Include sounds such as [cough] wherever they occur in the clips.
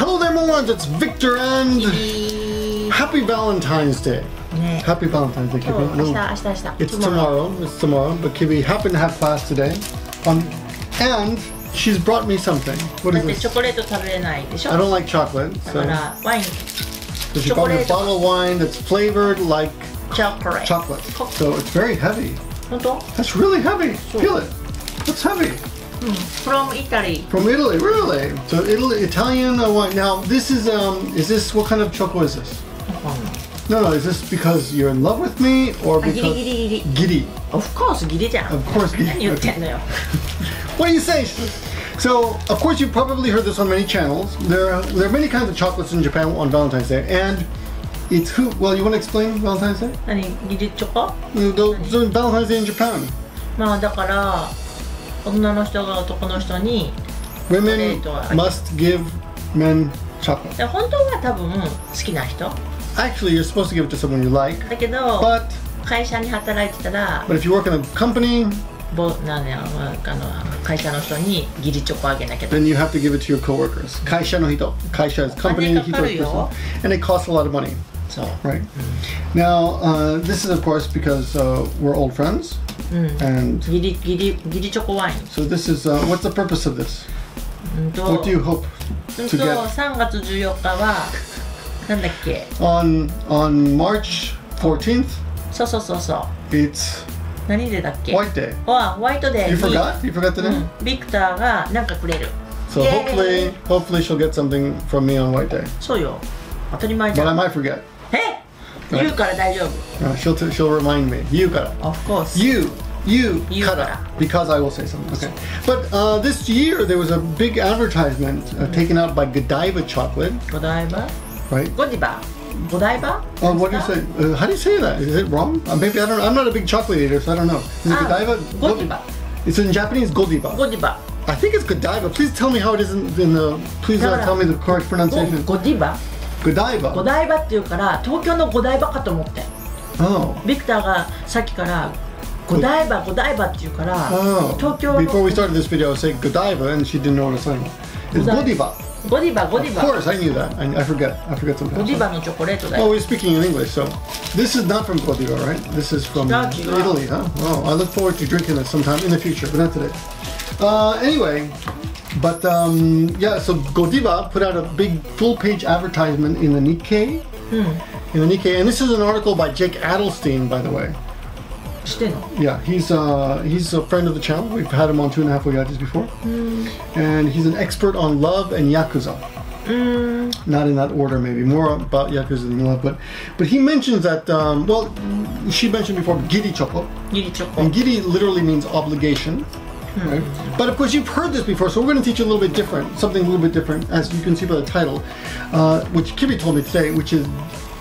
Hello there, Morons! It's Victor and... Happy Valentine's Day. Happy Valentine's Day, Kibi. No, it's tomorrow. It's tomorrow. But Kibi happened to have class today. Um, and she's brought me something. What is this? I don't like chocolate. So, so she brought me a bottle of wine that's flavored like chocolate. chocolate. So it's very heavy. That's really heavy. Feel it. That's heavy. From Italy. From Italy, really? So Italy, Italian uh, wine. Now this is um, is this what kind of choco is this? No, no, is this because you're in love with me or ah, because... Uh, giri, giri, giri. Of course, giri. Of course, giri. [laughs] Okay. [laughs] what do you say? So, of course, you've probably heard this on many channels. There are, there are many kinds of chocolates in Japan on Valentine's Day, and it's who... Well, you want to explain Valentine's Day? Giri choco? The, the Valentine's Day in Japan. まあだから女の人が男の人に Women Chocolate. must give men chocolate. で本当は多分好きな人 Actually, you're supposed to give it to someone you like, だけど but 会社に働いてたら but if you work in a company, ぼなんだよあの会社の人にギリチョコあげなきゃ then you have to give it to your coworkers. Kaisha no hito. Kaisha is company, Money hito is person, かかるよ。and it costs a lot of money. そう Right. Now, uh, this is of course because uh, we're old friends, and ギリギリギリチョコワイン so this is uh, what's the purpose of this? うんと What do you hope うん to と get 3月14日はなんだっけ on on March 14th? そうそうそうそう It's 何でだっけ White Day. はホワイトデー You に forgot? You forgot the う name? ん、ビクターがなんかくれる So Yay. hopefully, hopefully she'll get something from me on White Day. そうよ当たり前じ But ゃ I ん might forget. え言うから大丈夫 Uh, she'll t- she'll remind me. You gotta. Of course You, you, You kata, gotta. because I will say something. Okay. But uh, this year there was a big advertisement uh, taken out by Godiva Chocolate, ゴダイバ right? ゴディバゴダイバ Uh, what do you say? Uh, how do you say that? Is it wrong? Uh, maybe I don't. know. I'm not a big chocolate eater, so I don't know. Is it Ah, Godiva? Godiva. It's in Japanese Godiva. ゴディバ I think it's Godiva. Please tell me how it is in, in the. Please uh, No, no. tell me the correct ゴ pronunciation. ゴ ディバ Godiva. ゴダイバっていうから東京のゴダイバかと思って Oh. ビクターがさっきからゴダイバゴダイバって言うから Oh. 東京 Before の we started this video, I was saying Godiva, and she didn't know what I was saying. It's Godiva. Godiva. ゴディバゴディ Of バ course, I knew that. I, I forget. I forget ゴ sometimes. ディバのチョコレートだ Oh, よ we're speaking in English, so this is not from Godiva, right? This is from Not you. Italy, huh? Oh, I look forward to drinking this sometime in the future, but not today. Uh, anyway, but um, yeah, so Godiva put out a big full-page advertisement in the Nikkei. Hmm. In the Nikkei, and this is an article by Jake Adelstein, by the way. Yeah, he's uh, he's a friend of the channel. We've had him on Two and a Half Voyages before, mm. and he's an expert on love and yakuza. Mm. Not in that order, maybe more about yakuza than love, but but he mentions that. Um, well, she mentioned before giri choco. Giri choco. And giri literally means obligation. Right. But of course, you've heard this before, so we're going to teach you a little bit different, something a little bit different, as you can see by the title, uh, which Kibi told me today, which is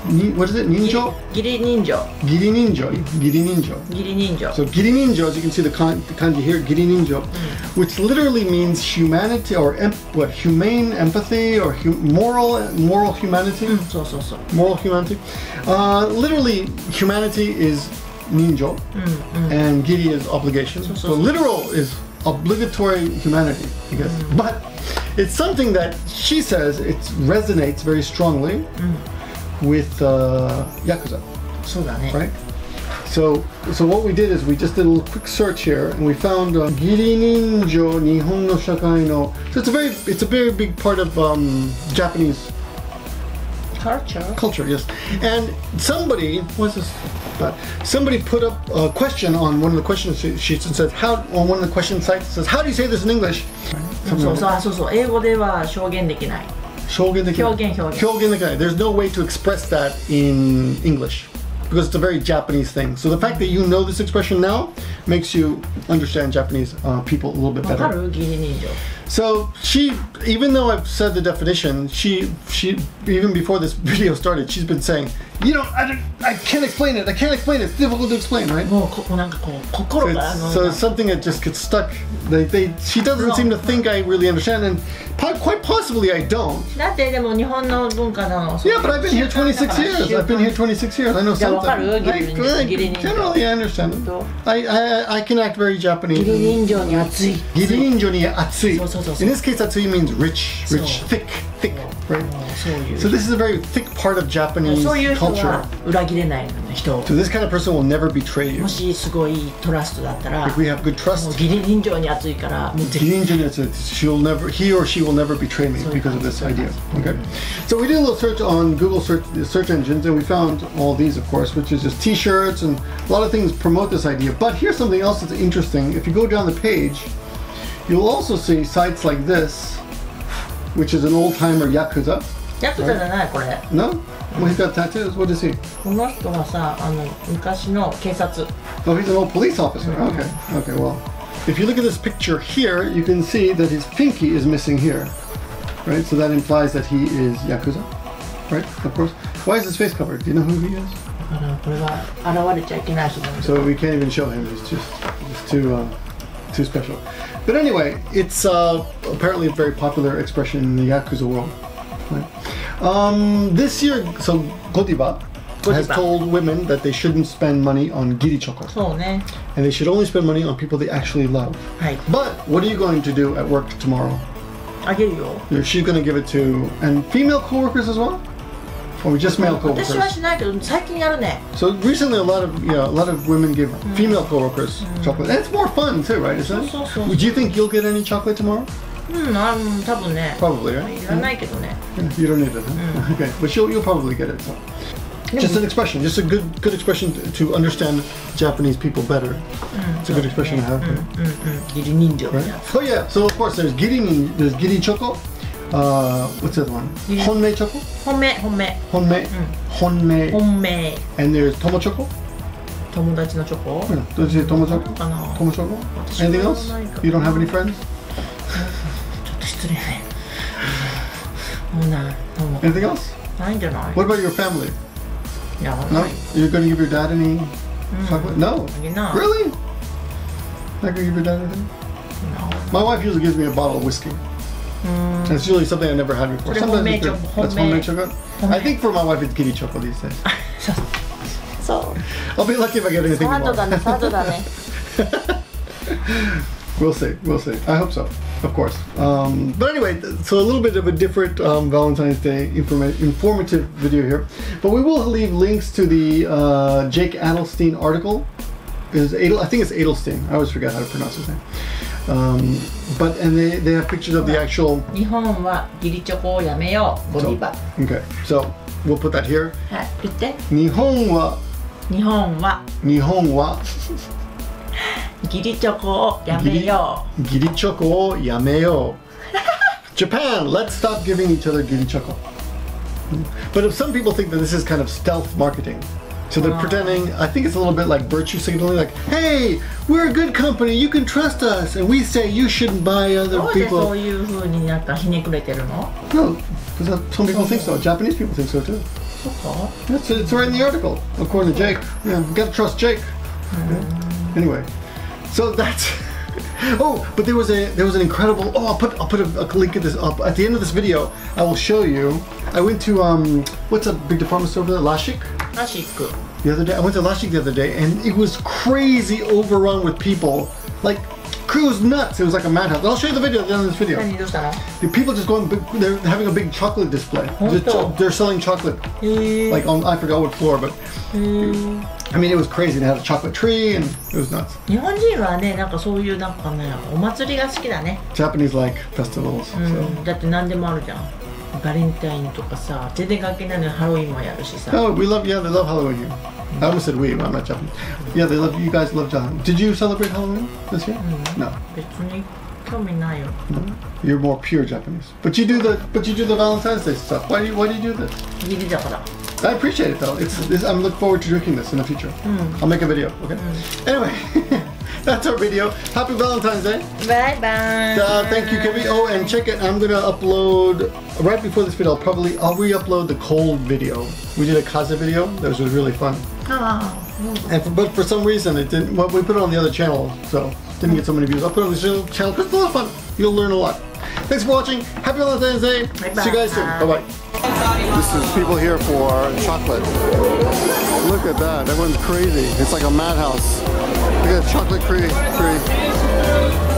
what is it? Ninjo? Giri, ninjo. Giri ninjo. Giri ninjo. Giri ninjo. So giri ninjo, as you can see the, kan the kanji here, giri ninjo, mm. which literally means humanity or what humane empathy or hum moral moral humanity. Mm. So so so. Moral humanity. Uh, literally, humanity is ninjo, mm, mm-hmm. and giri is obligation. So, so, so, literal is obligatory humanity, I guess. Mm-hmm. But it's something that she says it resonates very strongly mm. with uh, yakuza. Eh? Right. So, so what we did is we just did a little quick search here, and we found uh, Giri Ninjo Nihon no Shakai no. So it's a very, it's a very big part of um, Japanese culture culture, yes. And somebody, what's this? Uh, somebody put up a question on one of the question she- sheets and says, how on one of the question sites it says, how do you say this in English? そうそうあそうそう英語では表現できない 表現できない。表現表現。表現できない. There's no way to express that in English because it's a very Japanese thing. So the fact that you know this expression now makes you understand Japanese uh, people a little bit わか better. る義理人情 So she, even though I've said the definition, she, she, even before this [laughs] video started, she's been saying, you know, I, don't, I can't explain it. I can't explain it. It's difficult to explain, right? もうここなんかこう So 心からあ it's, の so it's something that just gets stuck. They, they, she doesn't seem to think I really understand, and po- quite possibly I don't. だってでも日本の文化のそう Yeah, but I've been here 26 years. I've been here 26 years. I know Yeah, something. わかる？ I, ギリ人 I, ギリ人情。 generally, I understand. そう I, I, I can act very 義 Japanese. 理人情に熱い Giri ninjo ni atsui. So, so, so, so. In this case, atsui means rich, rich, So. thick, thick, right? そういう So this is a very thick part of Japanese そういう人 culture. は裏 切れないのね人を So this kind of person will never betray you. もしすごいトラストだったら If we have good もう trust, 義理人情に熱いからもうぜひ she'll never, he or she will never betray me because of this idea. Okay. So we did a little search on Google search search engines, and we found all these, of course, which is just T-shirts and a lot of things promote this idea. But here's something else that's interesting. If you go down the page, you'll also see sites like this, which is an old timer yakuza. ヤクザじゃないこれ No, well, he's got tattoos. What is he? この人はさあの昔の警察 Oh, he's an old police officer. Okay. Okay. Well, if you look at this picture here, you can see that his pinky is missing here, right? So that implies that he is yakuza, right? Of course. Why is his face covered? Do you know who he is? だからこれは現れちゃいけない人なんです So we can't even show him. He's just, just too, uh, too special. But anyway, it's uh, apparently a very popular expression in the yakuza world. Right? Um, this year, so Godiva has Godiva. told women that they shouldn't spend money on giri choco. そうね and they should only spend money on people they actually love. はい But what are you going to do at work tomorrow? あげるよ You're- She's going to give it to and female coworkers as well, or just male 私は coworkers. しないけど最近やるね So recently, a lot of yeah, a lot of women give female coworkers chocolate, and it's more fun too, right? Isn't it? So, so, so. Would you think you'll get any chocolate tomorrow? うんあの多分ね Probably, い right? らないけどね You don't need it. Huh? Okay, but you'll you'll probably get it. So. Just an expression, just a good good expression to, to understand Japanese people better. It's a good expression to have. うんうん義理人情みたい Right? な Oh yeah. So of course there's giri, there's giri choco. Uh, what's the other one? Giri. Honmei choco. 本命本命 Honmei. Honmei. 本命 And there's tomo choco. 友達のチョコ Yeah. Did you say tomo choco? かな Tomo choco. Anything else? You don't have any friends? [laughs] no. Anything else? I don't know. What about your family? No. No? Right. You're going to give your dad any mm. chocolate? No. You're not. Really? Not going to give your dad anything? No. My wife usually gives me a bottle of whiskey. Mm. It's usually something I never had before. Sometimes homemade, homemade. That's homemade chocolate. Homemade. I think for my wife it's kitty chocolate these days. [laughs] so. I'll be lucky if I get anything. [laughs] サード more. だねサードだね We'll see. We'll see. I hope so. Of course. Um, but anyway, th- so a little bit of a different um, Valentine's Day informa- informative video here. But we will leave links to the uh, Jake Adelstein article. Is Adel? I think it's Adelstein. I always forget how to pronounce his name. Um, but and they, they have pictures of the actual. 日本は義理チョコをやめようゴディバ Okay, so we'll put that here. はい言って日本は日本は 日本は義理チョコをやめよギリチョコをやめよう [laughs] Japan, let's stop giving each other giri choco. But if some people think that this is kind of stealth marketing, so they're pretending, I think it's a little bit like virtue signaling, like, hey, we're a good company, you can trust us, and we say you shouldn't buy う other どうしてそう people. いう風になんかひねくれてるの No, because some people think so. Japanese people think so too. そっか That's it's right in the article, according to Jake. Yeah, you gotta trust Jake. Yeah. Anyway, So that's oh, but there was a there was an incredible. Oh, I'll put I'll put a, a, link of this up at the end of this video. I will show you. I went to um, what's a big department store over there? Lashik. Lashik. The other day, I went to Lashik the other day, and it was crazy overrun with people. Like crew was nuts. It was like a madhouse. I'll show you the video at the end of this video. 何どうしたの The people just going. big- They're having a big chocolate display. They're, Honto. they're selling chocolateへえ like on I forgot what floor, but I mean it was crazy. They had a chocolate tree and it was nuts. 日本人はねなんかそういうなんかねお祭りが好きだね Japanese like festivals. う So. んだって何でもあるじゃん バレンタインとかさ全然関係ないのにハロウィンもやるしさ Oh, we love yeah, they love Halloween here. I almost said we, but I'm not Japanese. Yeah, they love you guys love Halloween. Did you celebrate Halloween this year? No. 別に興味ないよ You're more pure Japanese. But you do the but you do the Valentine's Day stuff. Why do you why do you do this? 義理だから I appreciate it though. It's this, I'm looking forward to drinking this in the future. I'll make a video. Okay. Anyway, [laughs] [laughs] that's our video. Happy Valentine's Day. Bye bye. Uh, thank you, Kevin. Oh, and check it. I'm gonna upload right before this video. I'll probably I'll re-upload the cold video. We did a Kaze video. That was, really fun. Oh. And for, but for some reason it didn't. Well, we put it on the other channel, so didn't get so many views. I'll put it on this channel. because it's a lot of fun. You'll learn a lot. Thanks for watching. Happy Valentine's Day. Bye. See you guys soon. Bye bye. This is people here for chocolate. Look at that. Everyone's crazy. It's like a madhouse. That chocolate cream. tree.